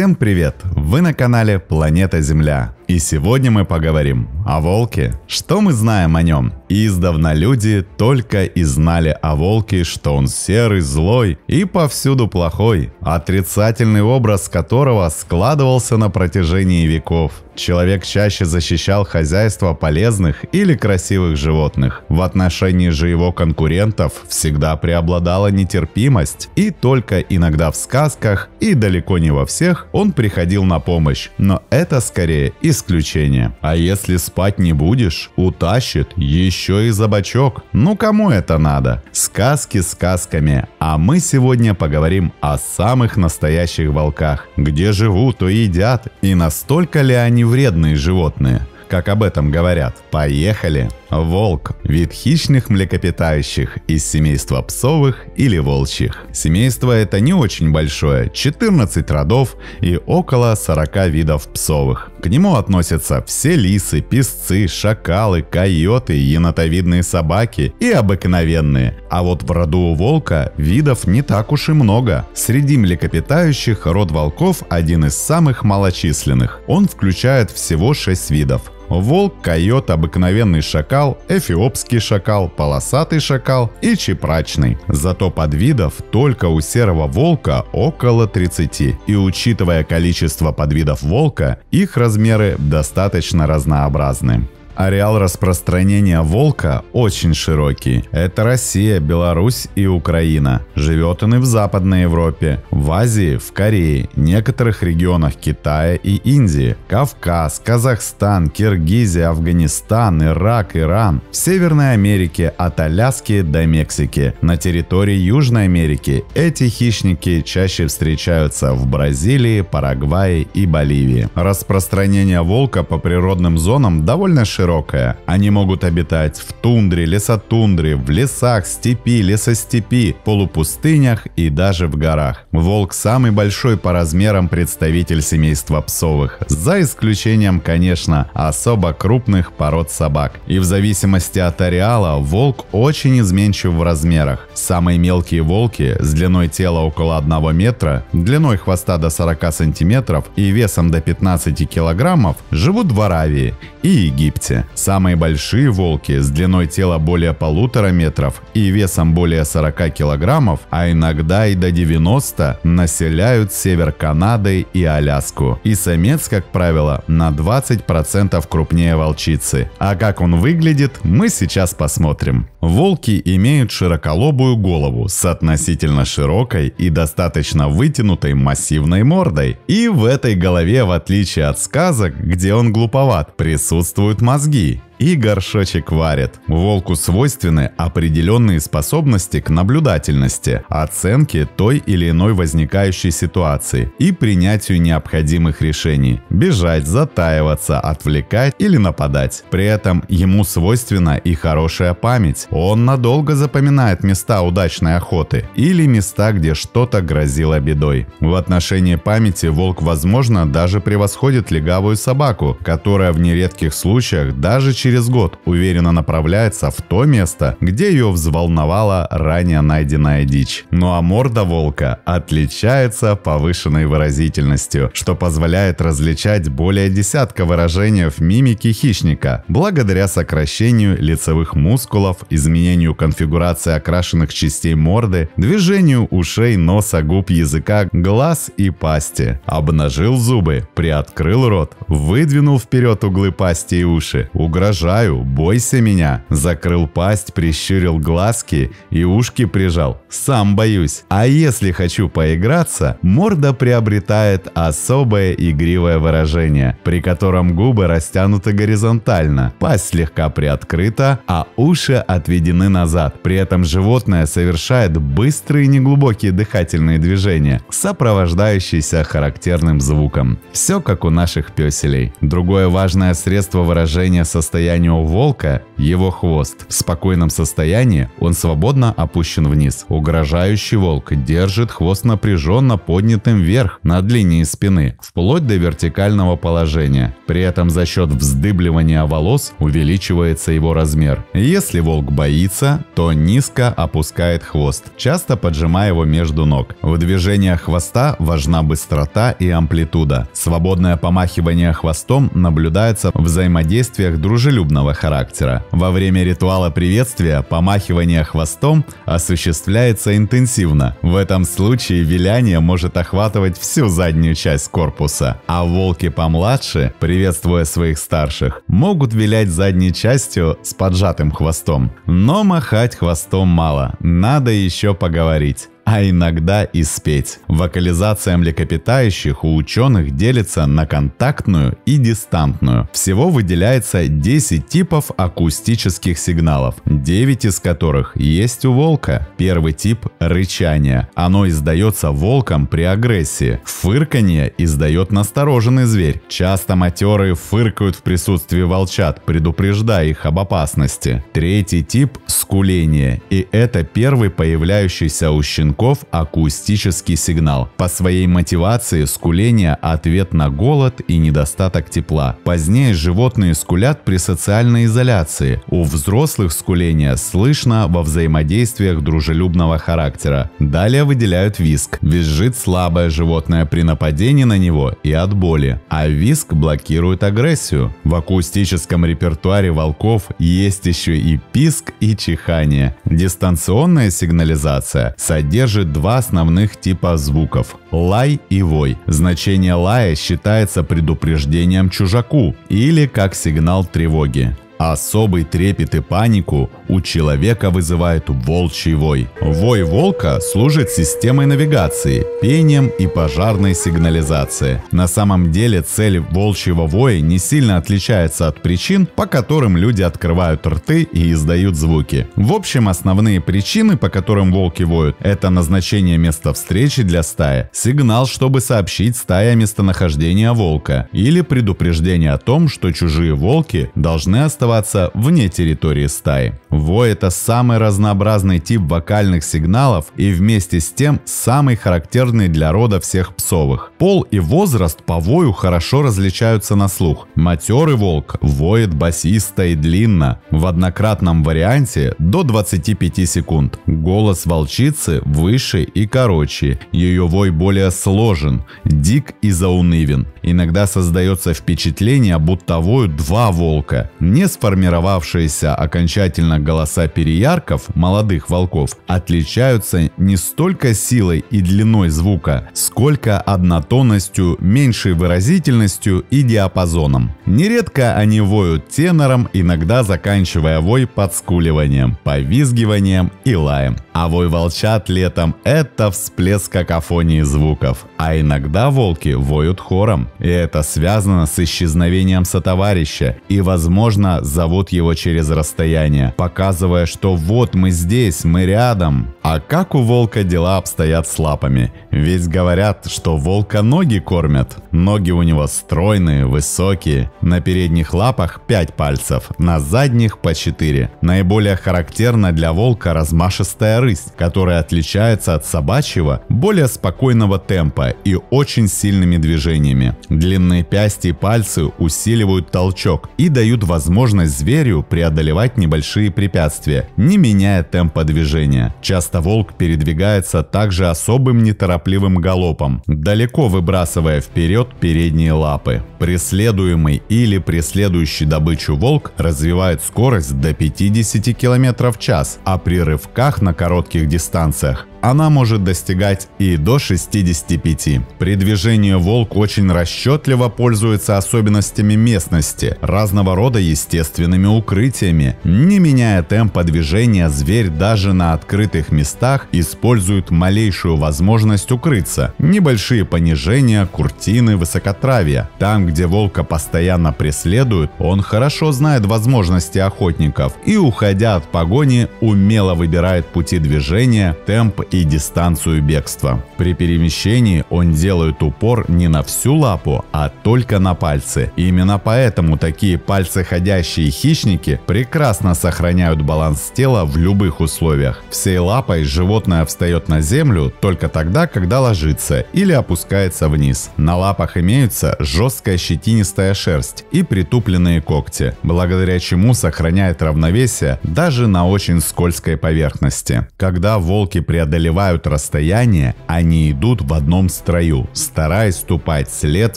Всем привет! Вы на канале Планета Земля. И сегодня мы поговорим о волке. Что мы знаем о нем? Издавна люди только и знали о волке, что он серый, злой и повсюду плохой, отрицательный образ которого складывался на протяжении веков. Человек чаще защищал хозяйство полезных или красивых животных. В отношении же его конкурентов всегда преобладала нетерпимость, и только иногда в сказках и далеко не во всех он приходил на помощь. Но это скорее исключение. А если спать не будешь, утащит еще и за бочок. Ну кому это надо? Сказки сказками. А мы сегодня поговорим о самых настоящих волках. Где живут, то едят. И настолько ли они вредные животные? как об этом говорят. Поехали! Волк – вид хищных млекопитающих из семейства псовых или волчьих. Семейство это не очень большое – 14 родов и около 40 видов псовых. К нему относятся все лисы, песцы, шакалы, койоты, енотовидные собаки и обыкновенные. А вот в роду у волка видов не так уж и много. Среди млекопитающих род волков один из самых малочисленных. Он включает всего 6 видов. Волк, койот, обыкновенный шакал, эфиопский шакал, полосатый шакал и чепрачный. Зато подвидов только у серого волка около 30. И учитывая количество подвидов волка, их размеры достаточно разнообразны. Ареал распространения волка очень широкий. Это Россия, Беларусь и Украина. Живет он и в Западной Европе, в Азии, в Корее, некоторых регионах Китая и Индии, Кавказ, Казахстан, Киргизия, Афганистан, Ирак, Иран, в Северной Америке от Аляски до Мексики. На территории Южной Америки эти хищники чаще встречаются в Бразилии, Парагвае и Боливии. Распространение волка по природным зонам довольно широкое широкая. Они могут обитать в тундре, лесотундре, в лесах, степи, лесостепи, полупустынях и даже в горах. Волк самый большой по размерам представитель семейства псовых, за исключением, конечно, особо крупных пород собак. И в зависимости от ареала волк очень изменчив в размерах. Самые мелкие волки с длиной тела около 1 метра, длиной хвоста до 40 сантиметров и весом до 15 килограммов живут в Аравии и Египте. Самые большие волки с длиной тела более полутора метров и весом более 40 килограммов, а иногда и до 90, населяют север Канады и Аляску. И самец, как правило, на 20% крупнее волчицы. А как он выглядит, мы сейчас посмотрим. Волки имеют широколобую голову с относительно широкой и достаточно вытянутой массивной мордой. И в этой голове, в отличие от сказок, где он глуповат, присутствуют мозги Mazgi. И горшочек варит. Волку свойственны определенные способности к наблюдательности, оценке той или иной возникающей ситуации и принятию необходимых решений. Бежать, затаиваться, отвлекать или нападать. При этом ему свойственна и хорошая память. Он надолго запоминает места удачной охоты или места, где что-то грозило бедой. В отношении памяти волк, возможно, даже превосходит легавую собаку, которая в нередких случаях даже через через год уверенно направляется в то место, где ее взволновала ранее найденная дичь. Ну а морда волка отличается повышенной выразительностью, что позволяет различать более десятка выражений в мимике хищника, благодаря сокращению лицевых мускулов, изменению конфигурации окрашенных частей морды, движению ушей, носа, губ, языка, глаз и пасти. Обнажил зубы, приоткрыл рот, выдвинул вперед углы пасти и уши, угрожал угрожаю, бойся меня. Закрыл пасть, прищурил глазки и ушки прижал. Сам боюсь. А если хочу поиграться, морда приобретает особое игривое выражение, при котором губы растянуты горизонтально, пасть слегка приоткрыта, а уши отведены назад. При этом животное совершает быстрые неглубокие дыхательные движения, сопровождающиеся характерным звуком. Все как у наших песелей. Другое важное средство выражения состояния состояние у волка – его хвост. В спокойном состоянии он свободно опущен вниз. Угрожающий волк держит хвост напряженно поднятым вверх над линией спины, вплоть до вертикального положения. При этом за счет вздыбливания волос увеличивается его размер. Если волк боится, то низко опускает хвост, часто поджимая его между ног. В движениях хвоста важна быстрота и амплитуда. Свободное помахивание хвостом наблюдается в взаимодействиях дружелюбного характера. Во время ритуала приветствия помахивание хвостом осуществляется интенсивно. В этом случае виляние может охватывать всю заднюю часть корпуса, а волки помладше, приветствуя своих старших, могут вилять задней частью с поджатым хвостом. Но махать хвостом мало, надо еще поговорить а иногда и спеть. Вокализация млекопитающих у ученых делится на контактную и дистантную. Всего выделяется 10 типов акустических сигналов, 9 из которых есть у волка. Первый тип – рычание. Оно издается волком при агрессии. Фырканье издает настороженный зверь. Часто матерые фыркают в присутствии волчат, предупреждая их об опасности. Третий тип – скуление. И это первый появляющийся у щенков звонков акустический сигнал. По своей мотивации скуление – ответ на голод и недостаток тепла. Позднее животные скулят при социальной изоляции. У взрослых скуление слышно во взаимодействиях дружелюбного характера. Далее выделяют виск. Визжит слабое животное при нападении на него и от боли. А виск блокирует агрессию. В акустическом репертуаре волков есть еще и писк и чихание. Дистанционная сигнализация содержит содержит два основных типа звуков – лай и вой. Значение лая считается предупреждением чужаку или как сигнал тревоги. Особый трепет и панику у человека вызывает волчий вой. Вой волка служит системой навигации, пением и пожарной сигнализацией. На самом деле цель волчьего воя не сильно отличается от причин, по которым люди открывают рты и издают звуки. В общем, основные причины, по которым волки воют, это назначение места встречи для стаи, сигнал, чтобы сообщить стае о местонахождении волка, или предупреждение о том, что чужие волки должны оставаться оставаться вне территории стаи. Вой – это самый разнообразный тип вокальных сигналов и вместе с тем самый характерный для рода всех псовых. Пол и возраст по вою хорошо различаются на слух. Матерый волк воет басисто и длинно, в однократном варианте до 25 секунд. Голос волчицы выше и короче, ее вой более сложен, дик и заунывен. Иногда создается впечатление, будто воют два волка. Не сформировавшиеся окончательно голоса переярков, молодых волков, отличаются не столько силой и длиной звука, сколько однотонностью, меньшей выразительностью и диапазоном. Нередко они воют тенором, иногда заканчивая вой подскуливанием, повизгиванием и лаем. А вой волчат летом – это всплеск какофонии звуков. А иногда волки воют хором. И это связано с исчезновением сотоварища и, возможно, зовут его через расстояние, показывая, что вот мы здесь, мы рядом. А как у волка дела обстоят с лапами? Ведь говорят, что волка ноги кормят. Ноги у него стройные, высокие. На передних лапах 5 пальцев, на задних по 4. Наиболее характерна для волка размашистая рысь, которая отличается от собачьего более спокойного темпа и очень сильными движениями. Длинные пясти и пальцы усиливают толчок и дают возможность зверю преодолевать небольшие препятствия, не меняя темпа движения. Часто волк передвигается также особым неторопливым галопом, далеко выбрасывая вперед передние лапы. Преследуемый или преследующий добычу волк развивает скорость до 50 км в час, а при рывках на коротких дистанциях она может достигать и до 65. При движении волк очень расчетливо пользуется особенностями местности, разного рода естественными укрытиями. Не меняя темпа движения, зверь даже на открытых местах использует малейшую возможность укрыться. Небольшие понижения, куртины, высокотравья. Там, где волка постоянно преследуют, он хорошо знает возможности охотников и, уходя от погони, умело выбирает пути движения, темп и дистанцию бегства. При перемещении он делает упор не на всю лапу, а только на пальцы. Именно поэтому такие пальцеходящие хищники прекрасно сохраняют баланс тела в любых условиях. Всей лапой животное встает на землю только тогда, когда ложится или опускается вниз. На лапах имеются жесткая щетинистая шерсть и притупленные когти, благодаря чему сохраняет равновесие даже на очень скользкой поверхности. Когда волки преодолевают расстояние, они идут в одном строю, стараясь ступать след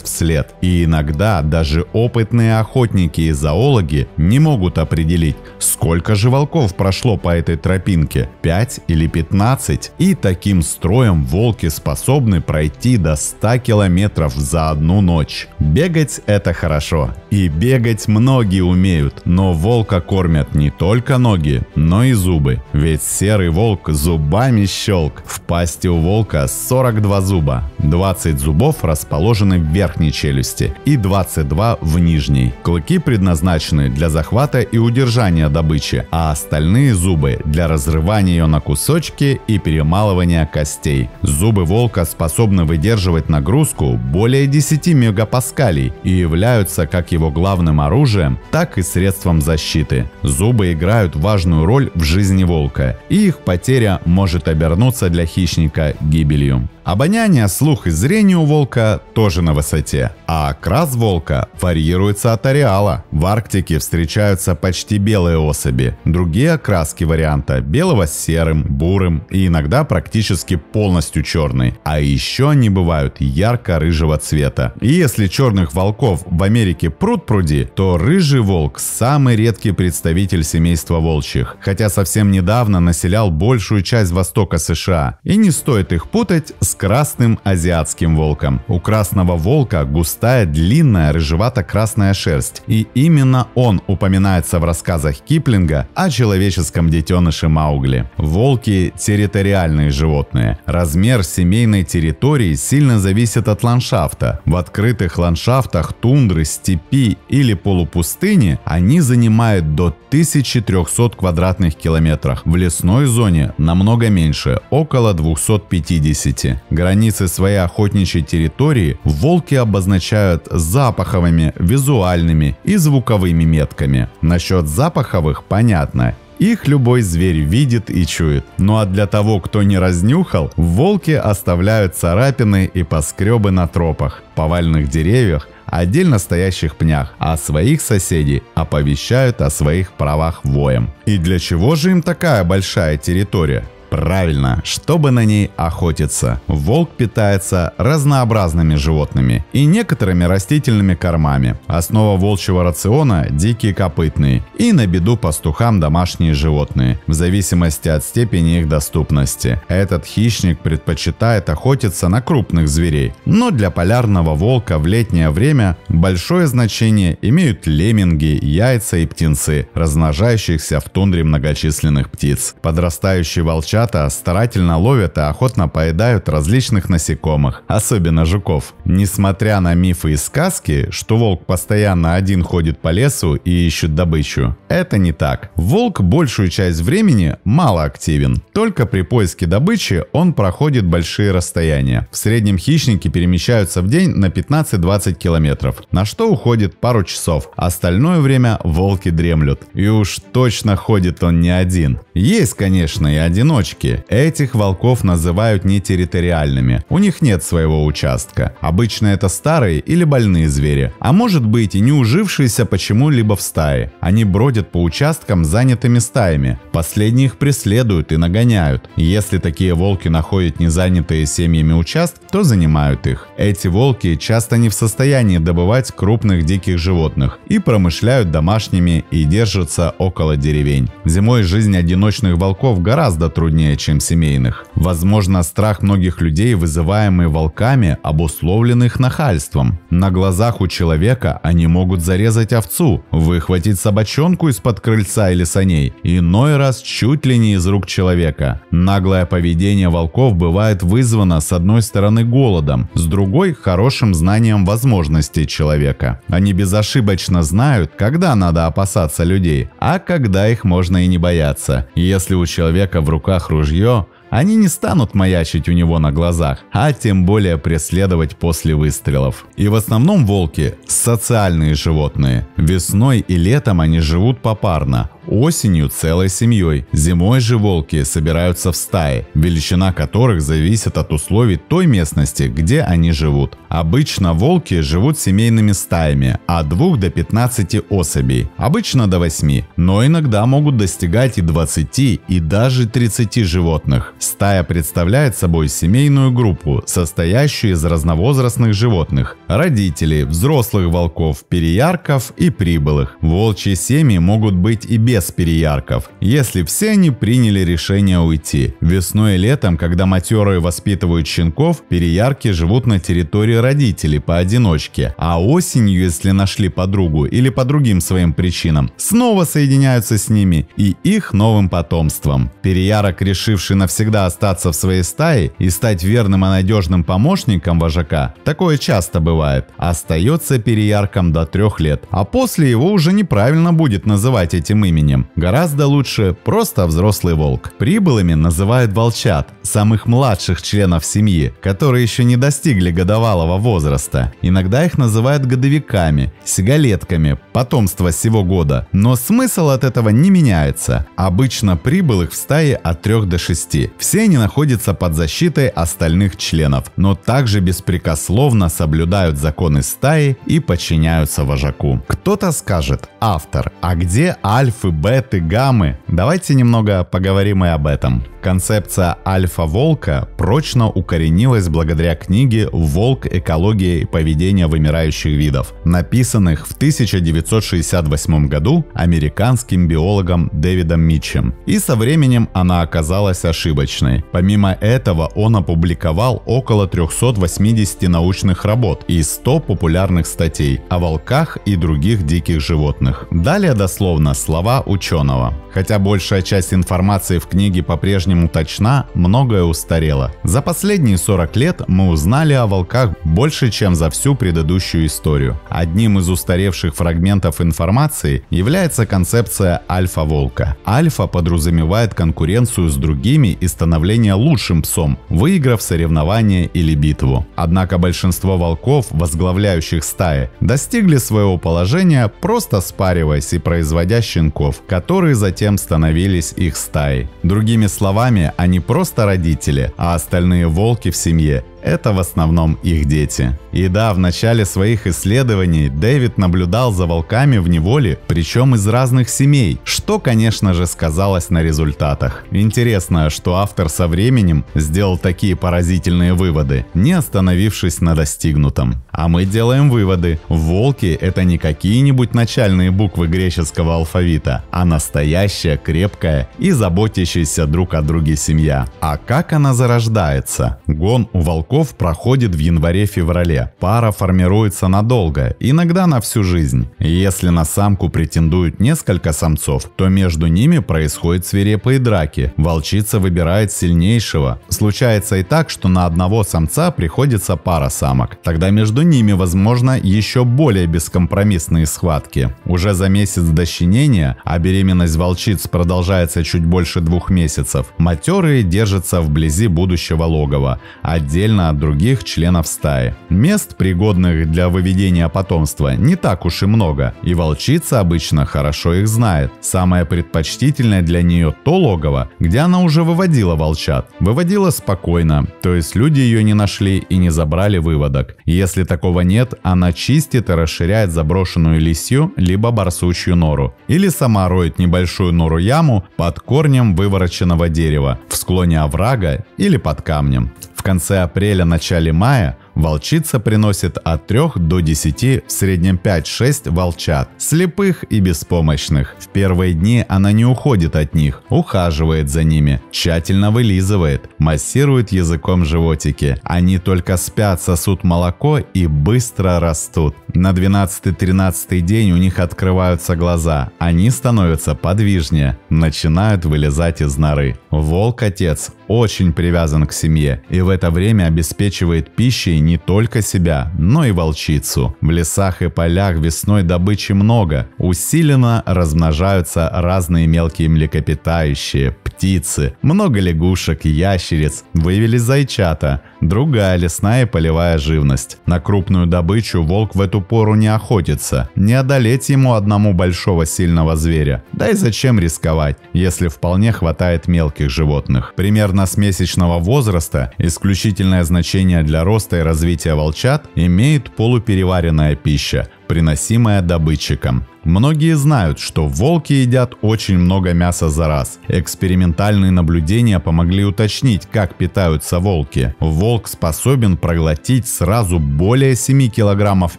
в след. И иногда даже опытные охотники и зоологи не могут определить, сколько же волков прошло по этой тропинке, 5 или 15. И таким строем волки способны пройти до 100 километров за одну ночь. Бегать это хорошо. И бегать многие умеют, но волка кормят не только ноги, но и зубы. Ведь серый волк зубами щелк. В пасти у волка 42 зуба. 20 зубов расположены в верхней челюсти и 22 в нижней. Клыки предназначены для захвата и удержания добычи, а остальные зубы для разрывания ее на кусочки и перемалывания костей. Зубы волка способны выдерживать нагрузку более 10 мегапаскалей и являются как его главным оружием, так и средством защиты. Зубы играют важную роль в жизни волка, и их потеря может обернуться для хищника гибелью. Обоняние, слух и зрение у волка тоже на высоте, а окрас волка варьируется от ареала. В Арктике встречаются почти белые особи, другие окраски варианта белого с серым, бурым и иногда практически полностью черный. А еще они бывают ярко-рыжего цвета. И если черных волков в Америке пруд пруди, то рыжий волк самый редкий представитель семейства волчьих, хотя совсем недавно населял большую часть востока США. И не стоит их путать с красным азиатским волком. У красного волка густая, длинная, рыжевато-красная шерсть. И именно он упоминается в рассказах Киплинга о человеческом детеныше Маугли. Волки – территориальные животные. Размер семейной территории сильно зависит от ландшафта. В открытых ландшафтах тундры, степи или полупустыни они занимают до 1300 квадратных километрах. В лесной зоне намного меньше – около 250. Границы своей охотничьей территории волки обозначают запаховыми, визуальными и звуковыми метками. Насчет запаховых понятно. Их любой зверь видит и чует. Ну а для того, кто не разнюхал, волки оставляют царапины и поскребы на тропах, повальных деревьях, отдельно стоящих пнях, а своих соседей оповещают о своих правах воем. И для чего же им такая большая территория? Правильно, чтобы на ней охотиться. Волк питается разнообразными животными и некоторыми растительными кормами. Основа волчьего рациона – дикие копытные и на беду пастухам домашние животные, в зависимости от степени их доступности. Этот хищник предпочитает охотиться на крупных зверей, но для полярного волка в летнее время большое значение имеют лемминги, яйца и птенцы, размножающихся в тундре многочисленных птиц. Подрастающие волчата Ребята старательно ловят и охотно поедают различных насекомых, особенно жуков. Несмотря на мифы и сказки, что волк постоянно один ходит по лесу и ищет добычу, это не так. Волк большую часть времени мало активен. Только при поиске добычи он проходит большие расстояния. В среднем хищники перемещаются в день на 15-20 километров, на что уходит пару часов. Остальное время волки дремлют. И уж точно ходит он не один. Есть, конечно, и одиночки точки. Этих волков называют не территориальными. У них нет своего участка. Обычно это старые или больные звери, а может быть и не ужившиеся почему-либо в стае. Они бродят по участкам занятыми стаями. Последние их преследуют и нагоняют. Если такие волки находят незанятые семьями участки, то занимают их. Эти волки часто не в состоянии добывать крупных диких животных и промышляют домашними и держатся около деревень. Зимой жизнь одиночных волков гораздо труднее труднее, чем семейных. Возможно, страх многих людей, вызываемый волками, обусловлен их нахальством. На глазах у человека они могут зарезать овцу, выхватить собачонку из-под крыльца или саней, иной раз чуть ли не из рук человека. Наглое поведение волков бывает вызвано с одной стороны голодом, с другой – хорошим знанием возможностей человека. Они безошибочно знают, когда надо опасаться людей, а когда их можно и не бояться. Если у человека в руках ружье, Они не станут маячить у него на глазах, а тем более преследовать после выстрелов. И в основном волки – социальные животные. Весной и летом они живут попарно, Осенью целой семьей. Зимой же волки собираются в стаи, величина которых зависит от условий той местности, где они живут. Обычно волки живут семейными стаями от 2 до 15 особей, обычно до 8, но иногда могут достигать и 20 и даже 30 животных. Стая представляет собой семейную группу, состоящую из разновозрастных животных, родителей, взрослых волков, переярков и прибылых. Волчьи семьи могут быть и без переярков, если все они приняли решение уйти. Весной и летом, когда матерые воспитывают щенков, переярки живут на территории родителей поодиночке, а осенью, если нашли подругу или по другим своим причинам, снова соединяются с ними и их новым потомством. Переярок, решивший навсегда остаться в своей стае и стать верным и надежным помощником вожака, такое часто бывает, остается переярком до трех лет, а после его уже неправильно будет называть этим именем. Гораздо лучше просто взрослый волк. Прибылыми называют волчат, самых младших членов семьи, которые еще не достигли годовалого возраста. Иногда их называют годовиками, сигалетками, потомство сего года. Но смысл от этого не меняется. Обычно прибылых в стае от 3 до 6. Все они находятся под защитой остальных членов, но также беспрекословно соблюдают законы стаи и подчиняются вожаку. Кто-то скажет, автор, а где альфы, беты, гаммы? Давайте немного поговорим и об этом. Концепция альфа-волка прочно укоренилась благодаря книге «Волк. Экология и поведение вымирающих видов», написанных в 1968 году американским биологом Дэвидом Митчем. И со временем она оказалась ошибочной. Помимо этого он опубликовал около 380 научных работ и 100 популярных статей о волках и других диких животных. Далее дословно слова ученого. Хотя большая часть информации в книге по-прежнему точна, многое устарело. За последние 40 лет мы узнали о волках больше, чем за всю предыдущую историю. Одним из устаревших фрагментов информации является концепция альфа-волка. Альфа подразумевает конкуренцию с другими и становление лучшим псом, выиграв соревнование или битву. Однако большинство волков, возглавляющих стаи, достигли своего положения просто спариваясь и производя щенков, которые затем становились их стаей. Другими словами, они просто родители, а остальные волки в семье это в основном их дети. И да, в начале своих исследований Дэвид наблюдал за волками в неволе, причем из разных семей, что, конечно же, сказалось на результатах. Интересно, что автор со временем сделал такие поразительные выводы, не остановившись на достигнутом. А мы делаем выводы. Волки – это не какие-нибудь начальные буквы греческого алфавита, а настоящая, крепкая и заботящаяся друг о друге семья. А как она зарождается? Гон у волков браков проходит в январе-феврале. Пара формируется надолго, иногда на всю жизнь. Если на самку претендуют несколько самцов, то между ними происходят свирепые драки. Волчица выбирает сильнейшего. Случается и так, что на одного самца приходится пара самок. Тогда между ними возможно еще более бескомпромиссные схватки. Уже за месяц до щенения, а беременность волчиц продолжается чуть больше двух месяцев, матерые держатся вблизи будущего логова. Отдельно от других членов стаи. Мест, пригодных для выведения потомства, не так уж и много, и волчица обычно хорошо их знает. Самое предпочтительное для нее то логово, где она уже выводила волчат. Выводила спокойно, то есть люди ее не нашли и не забрали выводок. Если такого нет, она чистит и расширяет заброшенную лисью либо барсучью нору. Или сама роет небольшую нору-яму под корнем вывороченного дерева, в склоне оврага или под камнем конце апреля-начале мая волчица приносит от 3 до 10, в среднем 5-6 волчат, слепых и беспомощных. В первые дни она не уходит от них, ухаживает за ними, тщательно вылизывает, массирует языком животики. Они только спят, сосут молоко и быстро растут. На 12-13 день у них открываются глаза, они становятся подвижнее, начинают вылезать из норы. Волк-отец очень привязан к семье и в это время обеспечивает пищей не только себя, но и волчицу. В лесах и полях весной добычи много. Усиленно размножаются разные мелкие млекопитающие, птицы, много лягушек ящериц, выявились зайчата, другая лесная и полевая живность. На крупную добычу волк в эту пору не охотится, не одолеть ему одному большого сильного зверя. Да и зачем рисковать, если вполне хватает мелких животных. Примерно с месячного возраста исключительное значение для роста и развития волчат имеет полупереваренная пища, приносимая добытчиком. Многие знают, что волки едят очень много мяса за раз. Экспериментальные наблюдения помогли уточнить, как питаются волки. Волк способен проглотить сразу более 7 килограммов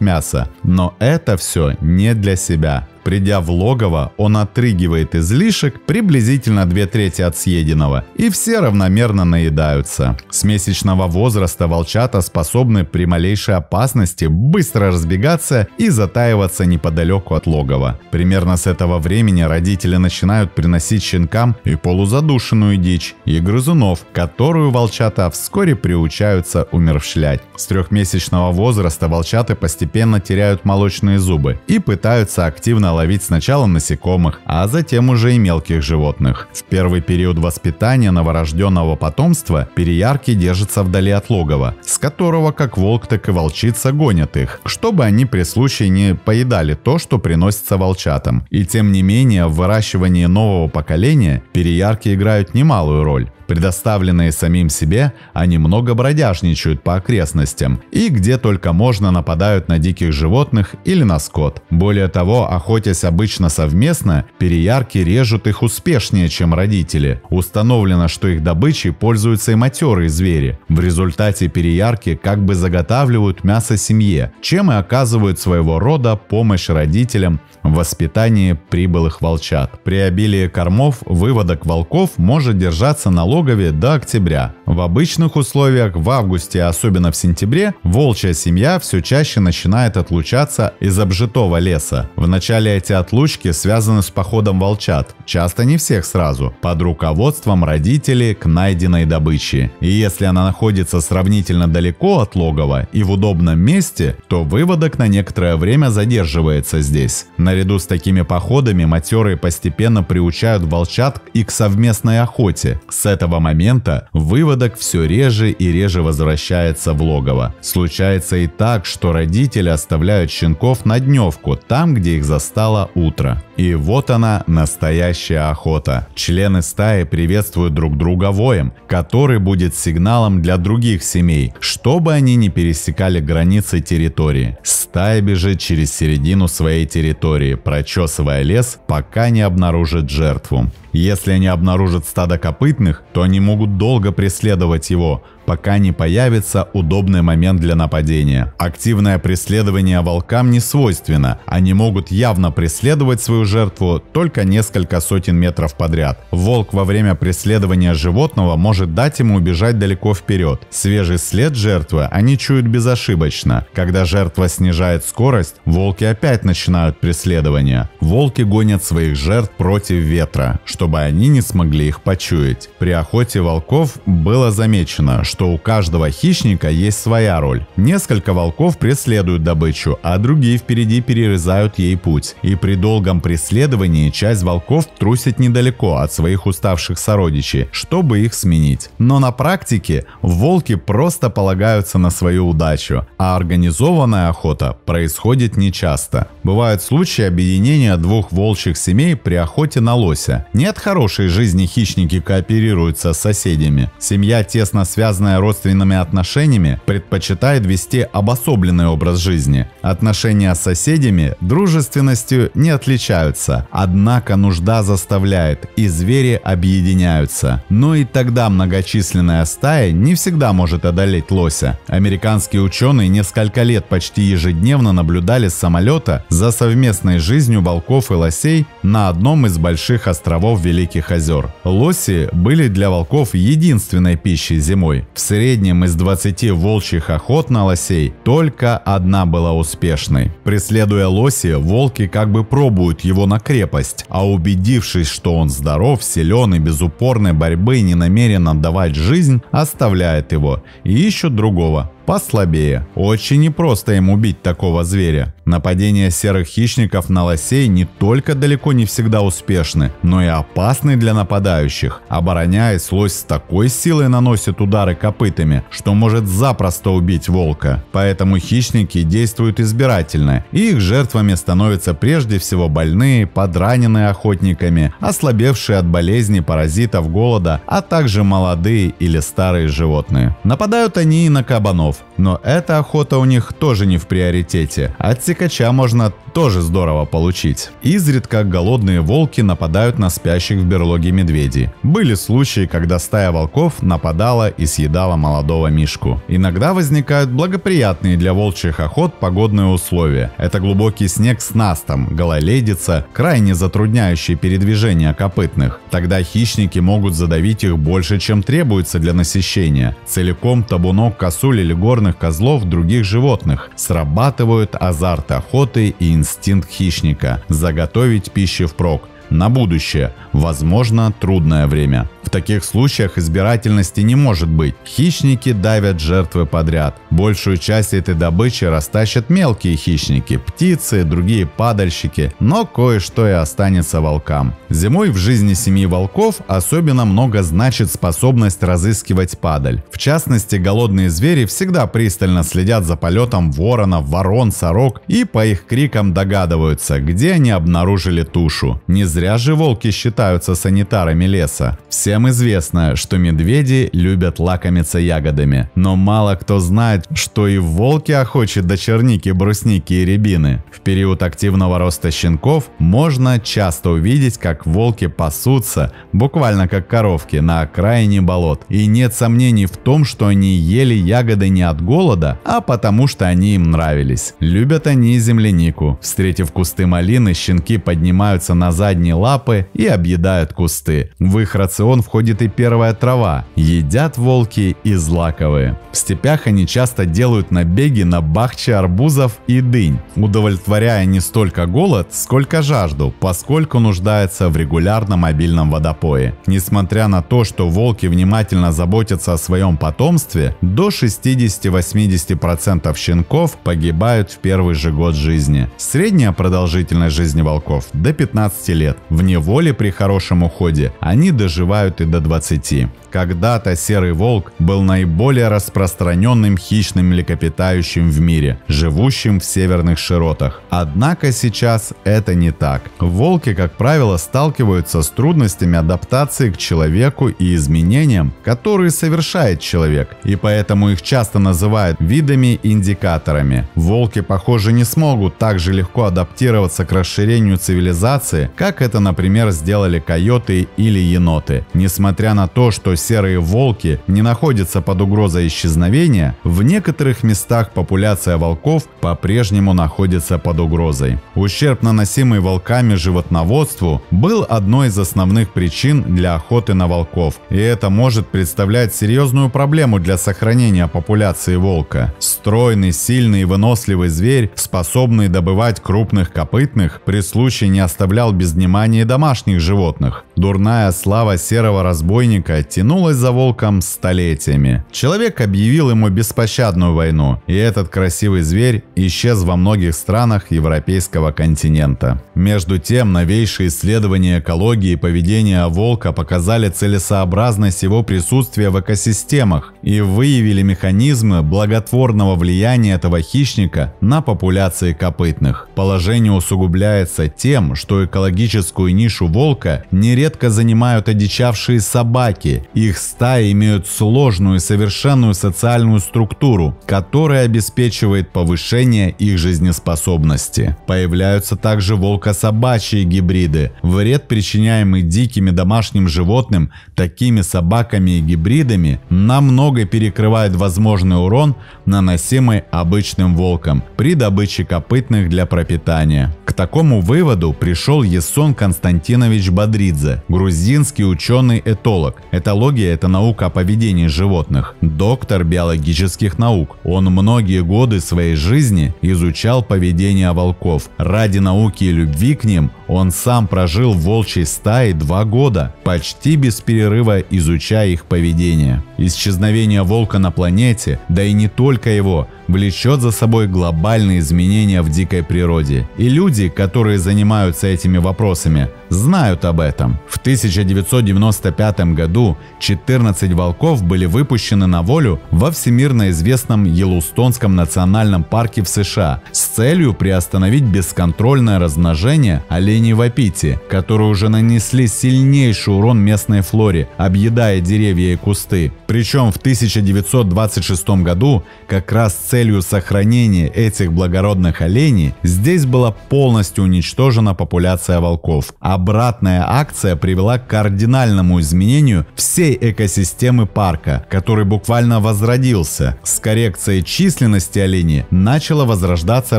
мяса, но это все не для себя. Придя в логово, он отрыгивает излишек приблизительно две трети от съеденного, и все равномерно наедаются. С месячного возраста волчата способны при малейшей опасности быстро разбегаться и затаиваться неподалеку от логова. Примерно с этого времени родители начинают приносить щенкам и полузадушенную дичь, и грызунов, которую волчата вскоре приучаются умерщвлять. С трехмесячного возраста волчата постепенно теряют молочные зубы и пытаются активно ловить сначала насекомых, а затем уже и мелких животных. В первый период воспитания новорожденного потомства переярки держатся вдали от логова, с которого как волк, так и волчица гонят их, чтобы они при случае не поедали то, что приносится волчатам. И тем не менее, в выращивании нового поколения переярки играют немалую роль. Предоставленные самим себе, они много бродяжничают по окрестностям и где только можно нападают на диких животных или на скот. Более того, охотясь обычно совместно, переярки режут их успешнее, чем родители. Установлено, что их добычей пользуются и матерые звери. В результате переярки как бы заготавливают мясо семье, чем и оказывают своего рода помощь родителям в воспитании прибылых волчат. При обилии кормов выводок волков может держаться на логове до октября. В обычных условиях в августе, особенно в сентябре, волчья семья все чаще начинает отлучаться из обжитого леса. Вначале эти отлучки связаны с походом волчат, часто не всех сразу, под руководством родителей к найденной добыче. И если она находится сравнительно далеко от логова и в удобном месте, то выводок на некоторое время задерживается здесь. Наряду с такими походами матерые постепенно приучают волчат и к совместной охоте. С этого момента выводок все реже и реже возвращается в логово. Случается и так, что родители оставляют щенков на дневку, там, где их застало утро. И вот она, настоящая охота. Члены стаи приветствуют друг друга воем, который будет сигналом для других семей, чтобы они не пересекали границы территории. Стая бежит через середину своей территории, прочесывая лес, пока не обнаружит жертву. Если они обнаружат стадо копытных, то они могут долго преследовать его, пока не появится удобный момент для нападения. Активное преследование волкам не свойственно. Они могут явно преследовать свою жертву только несколько сотен метров подряд. Волк во время преследования животного может дать ему убежать далеко вперед. Свежий след жертвы они чуют безошибочно. Когда жертва снижает скорость, волки опять начинают преследование. Волки гонят своих жертв против ветра, чтобы они не смогли их почуять. При охоте волков было замечено, что у каждого хищника есть своя роль. Несколько волков преследуют добычу, а другие впереди перерезают ей путь. И при долгом преследовании часть волков трусит недалеко от своих уставших сородичей, чтобы их сменить. Но на практике волки просто полагаются на свою удачу, а организованная охота происходит нечасто. Бывают случаи объединения двух волчьих семей при охоте на лося. Нет хорошей жизни хищники кооперируются с соседями. Семья, тесно связанная родственными отношениями, предпочитает вести обособленный образ жизни. Отношения с соседями дружественностью не отличаются, однако нужда заставляет, и звери объединяются. Но и тогда многочисленная стая не всегда может одолеть лося. Американские ученые несколько лет почти ежедневно наблюдали с самолета за совместной жизнью волков и лосей на одном из больших островов Великих озер. Лоси были для волков единственной пищей зимой. В среднем из 20 волчьих охот на лосей только одна была успешной. Преследуя лоси, волки как бы пробуют его на крепость, а убедившись, что он здоров, силен и без упорной борьбы не намерен отдавать жизнь, оставляет его и ищут другого. Послабее. Очень непросто им убить такого зверя. Нападения серых хищников на лосей не только далеко не всегда успешны, но и опасны для нападающих. Обороняясь, лось с такой силой наносит удары копытами, что может запросто убить волка. Поэтому хищники действуют избирательно, и их жертвами становятся прежде всего больные, подраненные охотниками, ослабевшие от болезней, паразитов, голода, а также молодые или старые животные. Нападают они и на кабанов, но эта охота у них тоже не в приоритете. От секача можно тоже здорово получить. Изредка голодные волки нападают на спящих в берлоге медведей. Были случаи, когда стая волков нападала и съедала молодого мишку. Иногда возникают благоприятные для волчьих охот погодные условия. Это глубокий снег с настом, гололедица, крайне затрудняющий передвижение копытных. Тогда хищники могут задавить их больше, чем требуется для насыщения. Целиком табунок косуль или горных козлов других животных. Срабатывают азарт охоты и инстинкт хищника – заготовить пищу впрок. На будущее, возможно, трудное время. В таких случаях избирательности не может быть. Хищники давят жертвы подряд. Большую часть этой добычи растащат мелкие хищники, птицы, другие падальщики, но кое-что и останется волкам. Зимой в жизни семьи волков особенно много значит способность разыскивать падаль. В частности, голодные звери всегда пристально следят за полетом воронов, ворон, сорок и по их крикам догадываются, где они обнаружили тушу. Не зря же волки считаются санитарами леса. Все Всем известно, что медведи любят лакомиться ягодами, но мало кто знает, что и волки охочут до черники, брусники и рябины. В период активного роста щенков можно часто увидеть, как волки пасутся, буквально как коровки, на окраине болот. И нет сомнений в том, что они ели ягоды не от голода, а потому что они им нравились. Любят они землянику. Встретив кусты малины, щенки поднимаются на задние лапы и объедают кусты. В их рацион входит и первая трава. Едят волки и злаковые. В степях они часто делают набеги на бахчи арбузов и дынь, удовлетворяя не столько голод, сколько жажду, поскольку нуждаются в регулярном обильном водопое. Несмотря на то, что волки внимательно заботятся о своем потомстве, до 60-80% щенков погибают в первый же год жизни. Средняя продолжительность жизни волков до 15 лет. В неволе при хорошем уходе они доживают и до 20. Когда-то серый волк был наиболее распространенным хищным млекопитающим в мире, живущим в северных широтах. Однако сейчас это не так. Волки, как правило, сталкиваются с трудностями адаптации к человеку и изменениям, которые совершает человек, и поэтому их часто называют видами-индикаторами. Волки, похоже, не смогут так же легко адаптироваться к расширению цивилизации, как это, например, сделали койоты или еноты. Несмотря на то, что серые волки не находятся под угрозой исчезновения, в некоторых местах популяция волков по-прежнему находится под угрозой. Ущерб, наносимый волками животноводству, был одной из основных причин для охоты на волков, и это может представлять серьезную проблему для сохранения популяции волка. Стройный, сильный и выносливый зверь, способный добывать крупных копытных, при случае не оставлял без внимания домашних животных. Дурная слава серого разбойника тянулась за волком столетиями. Человек объявил ему беспощадную войну, и этот красивый зверь исчез во многих странах европейского континента. Между тем, новейшие исследования экологии и поведения волка показали целесообразность его присутствия в экосистемах и выявили механизмы благотворного влияния этого хищника на популяции копытных. Положение усугубляется тем, что экологическую нишу волка нередко занимают одичавшие собаки. Их стаи имеют сложную и совершенную социальную структуру, которая обеспечивает повышение их жизнеспособности. Появляются также волко-собачьи гибриды. Вред, причиняемый дикими домашним животным, такими собаками и гибридами, намного перекрывает возможный урон, наносимый обычным волком при добыче копытных для пропитания. К такому выводу пришел Есон Константинович Бодридзе, Грузинский ученый-этолог. Этология – это наука о поведении животных, доктор биологических наук. Он многие годы своей жизни изучал поведение волков. Ради науки и любви к ним он сам прожил в волчьей стае два года, почти без перерыва изучая их поведение. Исчезновение волка на планете, да и не только его, влечет за собой глобальные изменения в дикой природе. И люди, которые занимаются этими вопросами, знают об этом. В 1995 году 14 волков были выпущены на волю во всемирно известном Йеллоустонском национальном парке в США с целью приостановить бесконтрольное размножение оленей в Апите, которые уже нанесли сильнейший урон местной флоре, объедая деревья и кусты. Причем в 1926 году как раз целью сохранения этих благородных оленей здесь была полностью уничтожена популяция волков. Обратная акция привела к кардинальному изменению всей экосистемы парка, который буквально возродился. С коррекцией численности оленей начала возрождаться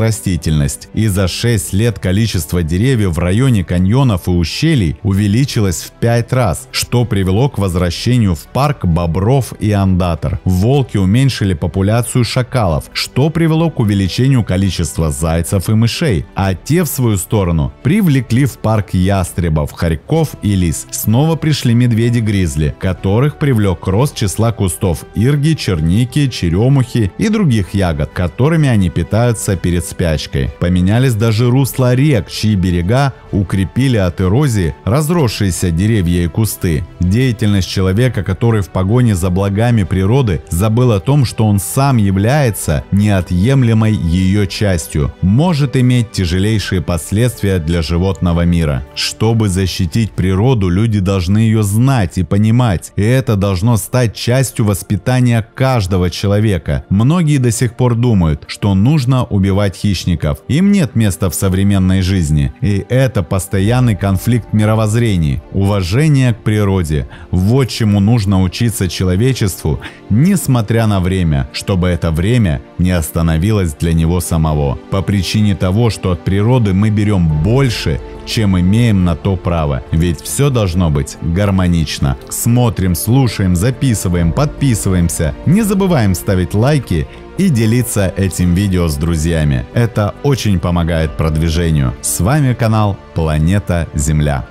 растительность, и за 6 лет количество деревьев в районе каньонов и ущелий увеличилось в 5 раз, что привело к возвращению в парк бобров и андатор. Волки уменьшили популяцию шакалов, что привело к увеличению количества зайцев и мышей, а те в свою сторону привлекли в парк ястребов, хорьков и лис. Снова пришли медведи-гризли, которых привлек рост числа кустов ирги, черники, черемухи и других ягод, которыми они питаются перед спячкой. Поменялись даже русла рек, чьи берега укрепили от эрозии разросшиеся деревья и кусты. Деятельность человека, который в погоне за благами природы забыл о том, что он сам является неотъемлемой ее частью, может иметь тяжелейшие последствия для животного мира. Чтобы защитить природу, люди должны ее знать и понимать, и это должно стать частью воспитания каждого человека. Многие до сих пор думают, что нужно убивать хищников. Им нет места в современной жизни, и это постоянный конфликт мировоззрений. Уважение к природе – вот чему нужно учиться человечеству, несмотря на время, чтобы это время не остановилось для него самого. По причине того, что от природы мы берем больше, чем имеем на то право. Ведь все должно быть гармонично. Смотрим, слушаем, записываем, подписываемся. Не забываем ставить лайки и делиться этим видео с друзьями. Это очень помогает продвижению. С вами канал Планета Земля.